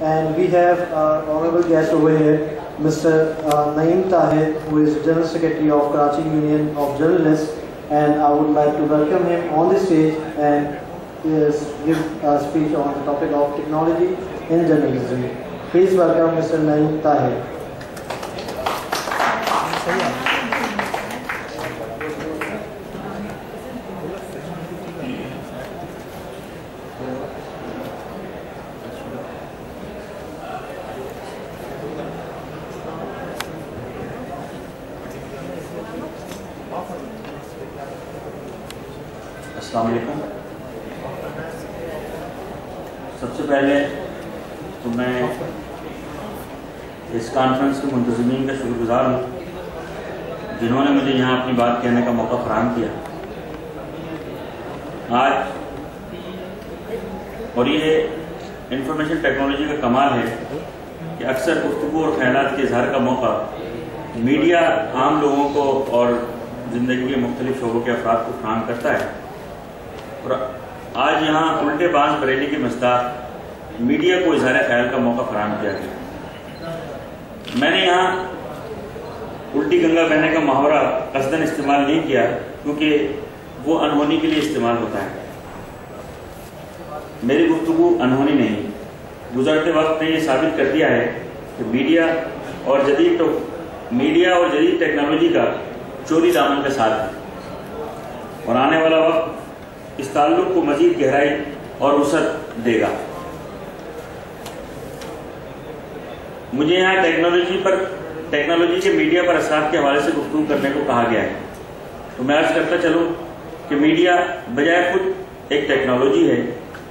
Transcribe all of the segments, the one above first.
And we have our honorable guest over here, Mr. Uh, Naeem Tahir, who is General Secretary of Karachi Union of Journalists. And I would like to welcome him on the stage and give a speech on the topic of technology in journalism. Please welcome Mr. Naeem Tahir. السلام علیکم۔ سب سے پہلے تو میں اس conference کے منتظمین کا شکر گزار ہوں، جنہوں نے مجھے یہاں اپنی بات کہنے کا موقع فراہم کیا۔ آج اور یہ انفارمیشن ٹیکنالوجی کا کمال ہے کہ اکثر گفتگو اور خیالات کے اظہار کا موقع میڈیا عام لوگوں کو اور زندگی کے مختلف شعبوں کے افراد کو فراہم کرتا ہے۔ اور آج یہاں الٹے باز بریلی کے مصداق میڈیا کو اظہار خیال کا موقع فراہم کیا گیا۔ میں نے یہاں الٹی گنگا بہنے کا محاورہ قصدن استعمال نہیں کیا کیونکہ وہ انہونی کے لیے استعمال ہوتا ہے۔ میری گفتگو انہونی نہیں، گزرتے وقت نے یہ ثابت کر دیا ہے کہ میڈیا اور جدید میڈیا اور جدید ٹیکنالوجی کا چوری دامن کا ساتھ ہے۔ اور آنے والا وقت اس تعلق کو مزید گہرائی اور وسعت دے گا۔ مجھے یہاں ٹیکنالوجی پر ٹیکنالوجی کے میڈیا پر اثرات کے حوالے سے گفتگو کرنے کو کہا گیا ہے۔ تو میں عرض کرتا چلوں کہ میڈیا بجائے خود ایک ٹیکنالوجی ہے،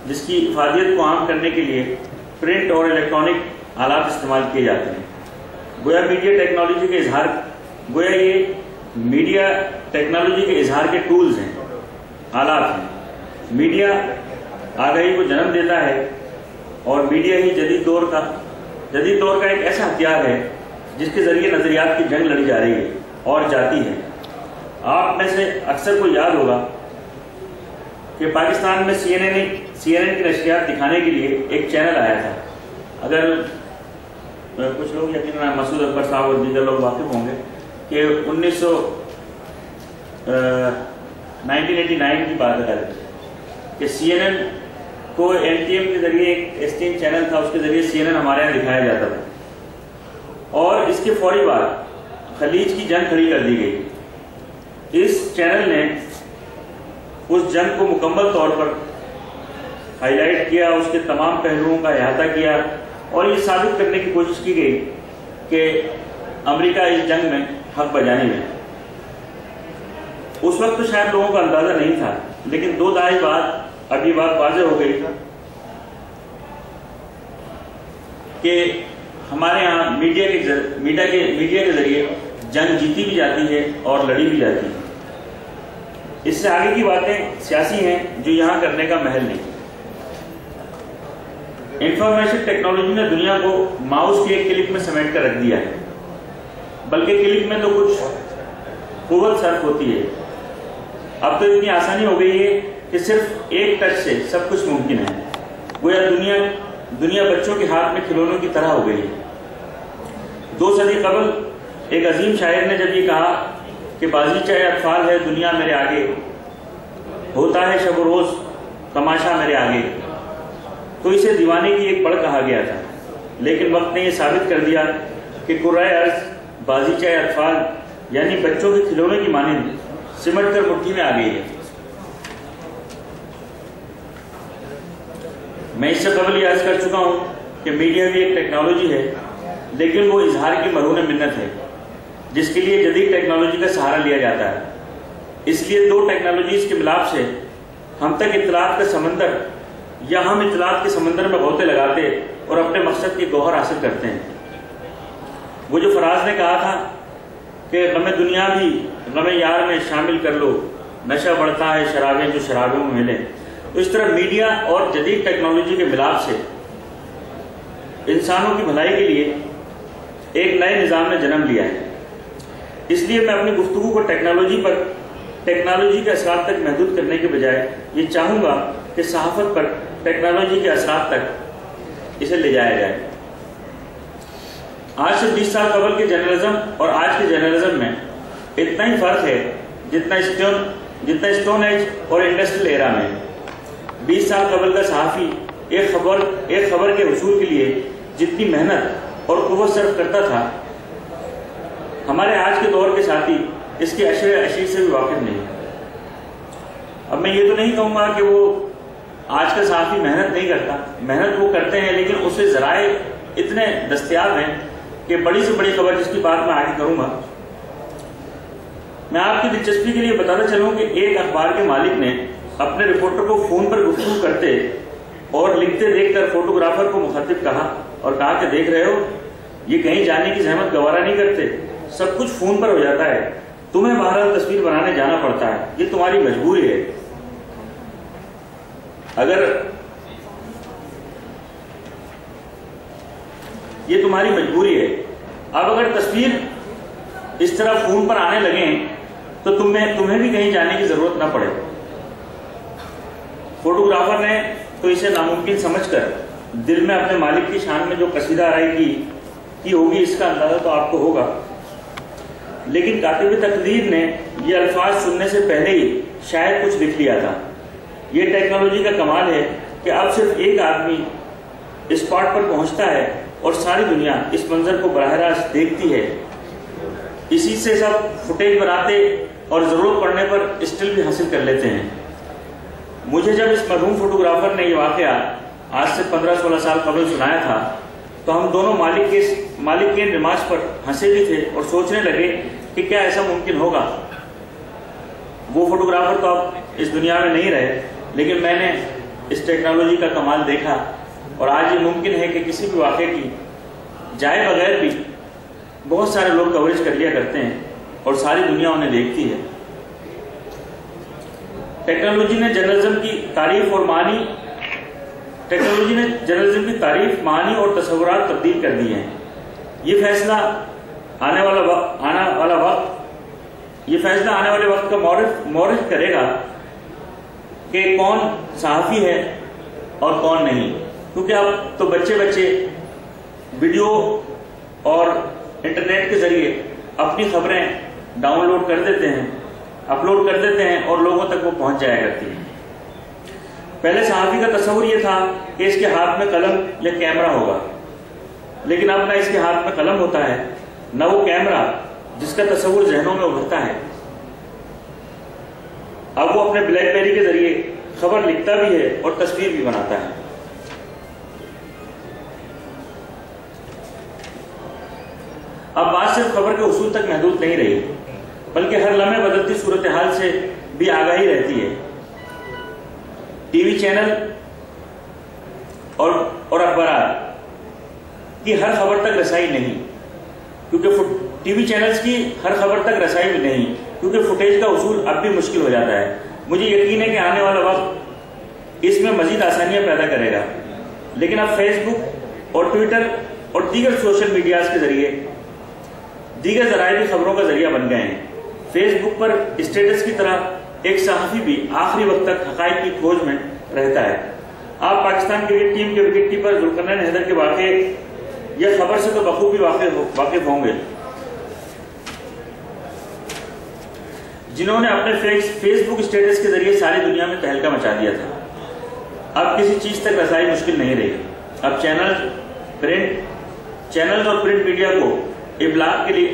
جس کی افادیت کو عام کرنے کے لیے پرنٹ اور الیکٹرانک آلات استعمال کیے جاتے ہیں۔ گویا میڈیا ٹیکنالوجی کے اظہار گویا یہ میڈیا ٹیکنالوجی کے اظہار کے ٹولز ہیں، آلات ہیں۔ میڈیا آگاہی کو جنم دیتا ہے اور میڈیا ہی جدید دور کا جدید دور کا ایک ایسا ہتھیار ہے جس کے ذریعے نظریات کی جنگ لڑی جا رہی ہے اور جاتی ہے۔ آپ میں سے اکثر کو یاد ہوگا کہ پاکستان میں C N N C N N کی نشریات دکھانے کے لیے ایک چینل آیا تھا۔ اگر کچھ لوگ یقیناً مسعود اکبر صاحب اور دیگر لوگ واقف ہوں گے کہ انیس سو نائنٹین ایٹی نائن کی بات ہے کہ سی این این کو این ٹی ایم کے ذریعے ایک ایسٹین چینل تھا، اس کے ذریعے سی این این ہمارے یہاں دکھایا جاتا تھا۔ اور اس کے فوری بعد خلیج کی جنگ کھڑی کر دی گئی۔ اس چینل نے اس جنگ کو مکمل طور پر ہائی لائٹ کیا، اس کے تمام پہلوؤں کا احاطہ کیا۔ اور یہ ثابت کرنے کی کوشش کی گئی کہ امریکہ اس جنگ میں حق بجانے میں۔ اس وقت تو شاید لوگوں کا اندازہ نہیں تھا، لیکن دو دہائی بعد اب یہ بات واضح ہو گئی کہ ہمارے ہاں میڈیا کے میڈیا کے میڈیا کے ذریعے جنگ جیتی بھی جاتی ہے اور لڑی بھی جاتی ہے۔ اس سے آگے کی باتیں سیاسی ہیں جو یہاں کرنے کا محل نہیں۔ انفارمیشن ٹیکنالوجی نے دنیا کو ماؤس کے ایک کلک میں سمیٹ کر رکھ دیا ہے۔ بلکہ کلک میں تو کچھ قوت صرف ہوتی ہے۔ اب تو اتنی آسانی ہو گئی ہے کہ صرف ایک ٹچ سے سب کچھ ممکن ہے۔ گویا دنیا دنیا بچوں کے ہاتھ میں کھلونوں کی طرح ہو گئی ہے۔ دو صدی قبل ایک عظیم شاعر نے جب یہ کہا کہ بازی چاہے اطفال ہے، دنیا میرے آگے۔ ہوتا ہے شب و روز تماشا میرے آگے۔ تو اسے دیوانے کی ایک پڑھ کہا گیا تھا۔ لیکن وقت نے یہ ثابت کر دیا کہ قرائے عرض بازی چاہے اطفال یعنی بچوں کے کھلونے کی مانند سمٹ کر مٹھی میں آ گئی ہے۔ میں اس سے قبل یہ عرض کر چکا ہوں کہ میڈیا بھی ایک ٹیکنالوجی ہے، لیکن وہ اظہار کی مرہون منت ہے، جس کے لیے جدید ٹیکنالوجی کا سہارا لیا جاتا ہے۔ اس لیے دو ٹیکنالوجیز کے ملاپ سے ہم تک اطلاعات کا سمندر یا ہم اطلاعات کے سمندر میں غوطے لگاتے اور اپنے مقصد کی گوہر حاصل کرتے ہیں۔ وہ جو فراز نے کہا تھا کہ غم دنیا بھی غم یار میں شامل کر لو، نشہ بڑھتا ہے شرابیں جو شرابوں میں ملیں۔ اس طرح میڈیا اور جدید ٹیکنالوجی کے ملاپ سے انسانوں کی بھلائی کے لیے ایک نئے نظام نے جنم لیا ہے۔ اس لیے میں اپنی گفتگو کو ٹیکنالوجی پر ٹیکنالوجی کے اثرات تک محدود کرنے کے بجائے یہ چاہوں گا کہ صحافت پر ٹیکنالوجی کے اثرات تک اسے لے جایا جائے۔ آج سے بیس سال قبل کے جرنلزم اور آج کے جرنلزم میں اتنا ہی فرق ہے جتنا اسٹون جتنا اسٹون ایج اور انڈسٹریل ایرا میں بیس سال قبل کا صحافی ایک خبر ایک خبر کے حصول کے لیے جتنی محنت اور قوت صرف کرتا تھا، ہمارے آج کے دور کے ساتھی اس کے اشر اشیر سے بھی واقف نہیں۔ اب میں یہ تو نہیں کہوں گا کہ وہ آج کا صحافی محنت نہیں کرتا۔ محنت وہ کرتے ہیں، لیکن اسے ذرائع اتنے دستیاب ہیں کہ بڑی سے بڑی خبر جس کی بات میں آگے کروں گا۔ میں آپ کی دلچسپی کے لیے بتاتا چلوں کہ ایک اخبار کے مالک نے اپنے رپورٹر کو فون پر گفتگو کرتے اور لکھتے دیکھ کر فوٹوگرافر کو مخاطب کہا اور کہا کہ دیکھ رہے ہو، یہ کہیں جانے کی زحمت گوارا نہیں کرتے۔ سب کچھ فون پر ہو جاتا ہے۔ تمہیں بہرحال تصویر بنانے جانا پڑتا ہے۔ یہ تمہاری مجبوری ہے۔ اگر یہ تمہاری مجبوری ہے۔ اب اگر تصویر اس طرح فون پر آنے لگیں تو تمہیں تمہیں بھی کہیں جانے کی ضرورت نہ پڑے۔ فوٹوگرافر نے تو اسے ناممکن سمجھ کر دل میں اپنے مالک کی شان میں جو قصیدہ آرائی کی کی ہوگی اس کا اندازہ تو آپ کو ہوگا۔ لیکن کاتب تقدیر نے یہ الفاظ سننے سے پہلے ہی شاید کچھ لکھ لیا تھا۔ یہ ٹیکنالوجی کا کمال ہے کہ اب صرف ایک آدمی اسپاٹ پر پہنچتا ہے اور ساری دنیا اس منظر کو براہ راست دیکھتی ہے۔ اسی سے سب فوٹیج بناتے اور ضرورت پڑنے پر اسٹل بھی حاصل کر لیتے ہیں۔ مجھے جب اس مرحوم فوٹوگرافر نے یہ واقعہ آج سے پندرہ سولہ سال قبل سنایا تھا، تو ہم دونوں مالک کے مالک کے نماز پر ہنسے بھی تھے اور سوچنے لگے کہ کیا ایسا ممکن ہوگا۔ وہ فوٹوگرافر تو اب اس دنیا میں نہیں رہے، لیکن میں نے اس ٹیکنالوجی کا کمال دیکھا اور آج یہ ممکن ہے کہ کسی بھی واقعے کی جائے بغیر بھی بہت سارے لوگ کوریج کر لیا کرتے ہیں اور ساری دنیا انہیں دیکھتی ہے۔ ٹیکنالوجی نے جرنلزم کی تعریف اور معنی ٹیکنالوجی نے جرنلزم کی تعریف، معنی اور تصورات تبدیل کر دی ہیں۔ یہ فیصلہ آنے والا وقت والا وقت یہ فیصلہ آنے والے وقت کا مورخ مورخ کرے گا کہ کون صحافی ہے اور کون نہیں۔ کیونکہ اب تو بچے بچے ویڈیو اور انٹرنیٹ کے ذریعے اپنی خبریں ڈاؤن لوڈ کر دیتے ہیں۔ اپلوڈ کر دیتے ہیں اور لوگوں تک وہ پہنچ جایا کرتی ہیں۔ پہلے صحافی کا تصور یہ تھا کہ اس کے ہاتھ میں قلم یا کیمرہ ہوگا۔ لیکن اب نہ اس کے ہاتھ میں قلم ہوتا ہے، نہ وہ کیمرہ جس کا تصور ذہنوں میں ابھرتا ہے۔ اب وہ اپنے بلیک بیری کے ذریعے خبر لکھتا بھی ہے اور تصویر بھی بناتا ہے۔ اب بات صرف خبر کے اصول تک محدود نہیں رہی۔ بلکہ ہر لمحے بدلتی صورتحال سے بھی آگاہی رہتی ہے۔ ٹی وی چینل اور اور اخبارات کی ہر خبر تک رسائی نہیں، کیونکہ ٹی وی چینلز کی ہر خبر تک رسائی بھی نہیں، کیونکہ فوٹیج کا اصول اب بھی مشکل ہو جاتا ہے۔ مجھے یقین ہے کہ آنے والا وقت اس میں مزید آسانیاں پیدا کرے گا۔ لیکن اب فیس بک اور ٹویٹر اور دیگر سوشل میڈیاز کے ذریعے دیگر ذرائع بھی خبروں کا ذریعہ بن گئے ہیں۔ فیس بک پر اسٹیٹس کی طرح ایک صحافی بھی آخری وقت تک حقائق کی کھوج میں رہتا ہے۔ آپ پاکستان کرکٹ ٹیم کے وکٹ کیپر ذوالقرنین حیدر کے واقعے، یہ خبر سے تو بخوبی واقف ہوں گے۔ جنہوں نے اپنے فیس بک اسٹیٹس کے ذریعے ساری دنیا میں تہلکہ مچا دیا تھا۔ اب کسی چیز تک رسائی مشکل نہیں رہی۔ اب چینل پرنٹ چینل اور پرنٹ میڈیا کو ابلاغ کے لیے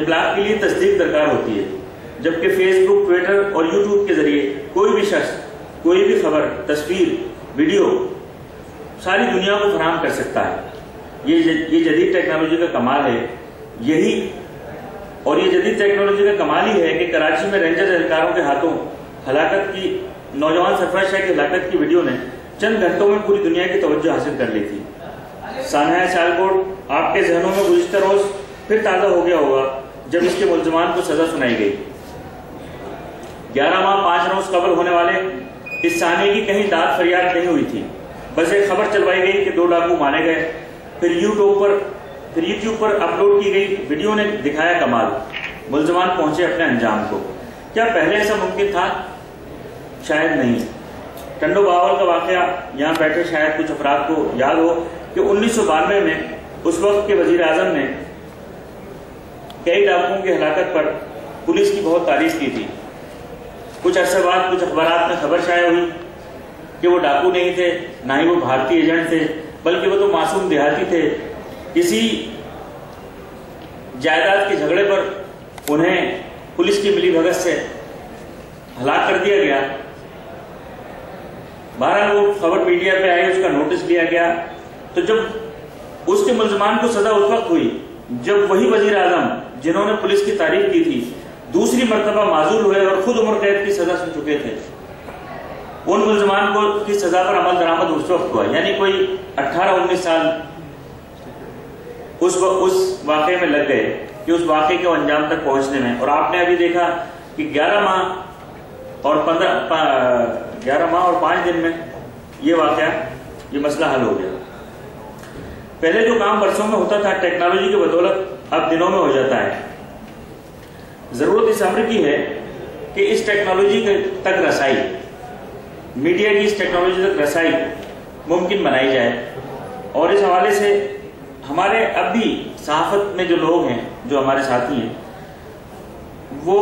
ابلاغ کے لیے تصدیق درکار ہوتی ہے۔ جبکہ فیس بک ٹویٹر اور یوٹیوب کے ذریعے کوئی بھی شخص، کوئی بھی خبر، تصویر، ویڈیو ساری دنیا کو فراہم کر سکتا ہے۔ یہ جدید ٹیکنالوجی کا کمال ہے۔ یہی اور یہ جدید ٹیکنالوجی کا کمال ہی ہے کہ کراچی میں رینجر اہلکاروں کے ہاتھوں ہلاکت کی نوجوان سرفراز شاہ کی ہلاکت کی ویڈیو نے چند گھنٹوں میں پوری دنیا کی توجہ حاصل کر لی تھی۔ سانحہ سیالکوٹ، آپ کے ذہنوں میں گزشتہ روز پھر تازہ ہو گیا ہوگا جب اس کے ملزمان کو سزا سنائی گئی۔ گیارہ ماہ پانچ روز قبل ہونے والے اس سانے کی کہیں داد فریاد نہیں ہوئی تھی۔ بس ایک خبر چلوائی گئی کہ دو ڈاکو مانے گئے۔ پھر یوٹیوب پر پھر یوٹیوب پر اپلوڈ کی گئی ویڈیو نے دکھایا کمال۔ ملزمان پہنچے اپنے انجام کو۔ کیا پہلے ایسا ممکن تھا؟ شاید نہیں۔ ٹنڈو باول کا واقعہ یہاں بیٹھے شاید کچھ افراد کو یاد ہو کہ انیس سو بانوے میں اس وقت کے وزیر اعظم نے کئی ڈاکوؤں کی ہلاکت پر پولیس کی بہت تعریف کی تھی۔ کچھ عرصے بعد کچھ اخبارات میں خبر شائع ہوئی کہ وہ ڈاکو نہیں تھے، نہ ہی وہ بھارتی ایجنٹ تھے، بلکہ وہ تو معصوم دیہاتی تھے۔ کسی جائیداد کے جھگڑے پر انہیں پولیس کی ملی بھگت سے ہلاک کر دیا گیا۔ بہرحال وہ خبر میڈیا پہ آئی، اس کا نوٹس لیا گیا۔ تو جب اس کے ملزمان کو سزا اس وقت ہوئی، جب وہی وزیر اعظم جنہوں نے پولیس کی تعریف کی تھی دوسری مرتبہ معذور ہوئے اور خود عمر قید کی سزا سن چکے تھے۔ ان ملزمان کو کی سزا پر عمل درآمد اس وقت ہوا یعنی کوئی اٹھارہ انیس سال اس اس واقعے میں لگ گئے کہ اس واقعے کے انجام تک پہنچنے میں۔ اور آپ نے ابھی دیکھا کہ گیارہ ماہ اور پندرہ گیارہ ماہ اور پانچ دن میں یہ واقعہ، یہ مسئلہ حل ہو گیا۔ پہلے جو کام برسوں میں ہوتا تھا، ٹیکنالوجی کی بدولت اب دنوں میں ہو جاتا ہے۔ ضرورت اس امر کی ہے کہ اس ٹیکنالوجی تک رسائی، میڈیا کی اس ٹیکنالوجی تک رسائی ممکن بنائی جائے۔ اور اس حوالے سے ہمارے اب بھی صحافت میں جو لوگ ہیں، جو ہمارے ساتھی ہیں، وہ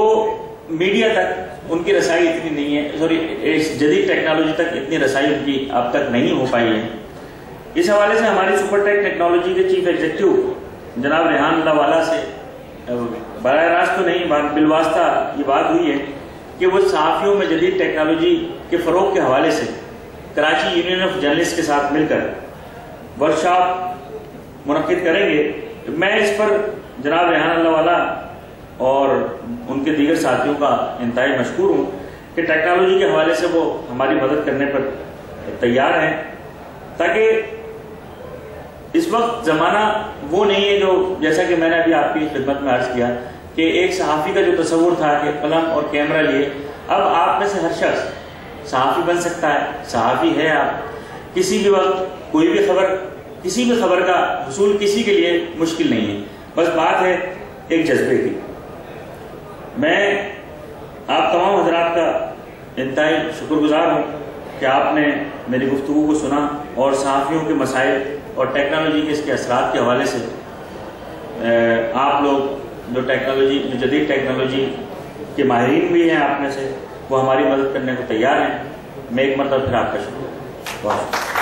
میڈیا تک ان کی رسائی اتنی نہیں ہے، سوری، اس جدید ٹیکنالوجی تک اتنی رسائی ان کی اب تک نہیں ہو پائی ہے۔ اس حوالے سے ہماری سپر ٹیک ٹیکنالوجی کے چیف ایگزیکٹو جناب ریحان اللہ والا سے براہ راست تو نہیں بالواسطہ یہ بات ہوئی ہے کہ وہ صحافیوں میں جدید ٹیکنالوجی کے فروغ کے حوالے سے کراچی یونین آف جرنلسٹ کے ساتھ مل کر ورکشاپ منعقد کریں گے۔ میں اس پر جناب ریحان اللہ والا اور ان کے دیگر ساتھیوں کا انتہائی مشکور ہوں کہ ٹیکنالوجی کے حوالے سے وہ ہماری مدد کرنے پر تیار ہیں تاکہ اس وقت زمانہ وہ نہیں ہے جو جیسا کہ میں نے ابھی آپ کی خدمت میں عرض کیا کہ ایک صحافی کا جو تصور تھا کہ قلم اور کیمرہ لیے، اب آپ میں سے ہر شخص صحافی بن سکتا ہے، صحافی ہے آپ۔ کسی بھی وقت کوئی بھی خبر، کسی بھی خبر کا حصول کسی کے لیے مشکل نہیں ہے۔ بس بات ہے ایک جذبے کی۔ میں آپ تمام حضرات کا انتہائی شکر گزار ہوں کہ آپ نے میری گفتگو کو سنا۔ اور صحافیوں کے مسائل اور ٹیکنالوجی کے اس کے اثرات کے حوالے سے آپ لوگ جو ٹیکنالوجی، جو جدید ٹیکنالوجی کے ماہرین بھی ہیں آپ میں سے، وہ ہماری مدد کرنے کو تیار ہیں۔ میں ایک مرتبہ پھر آپ کا شکریہ۔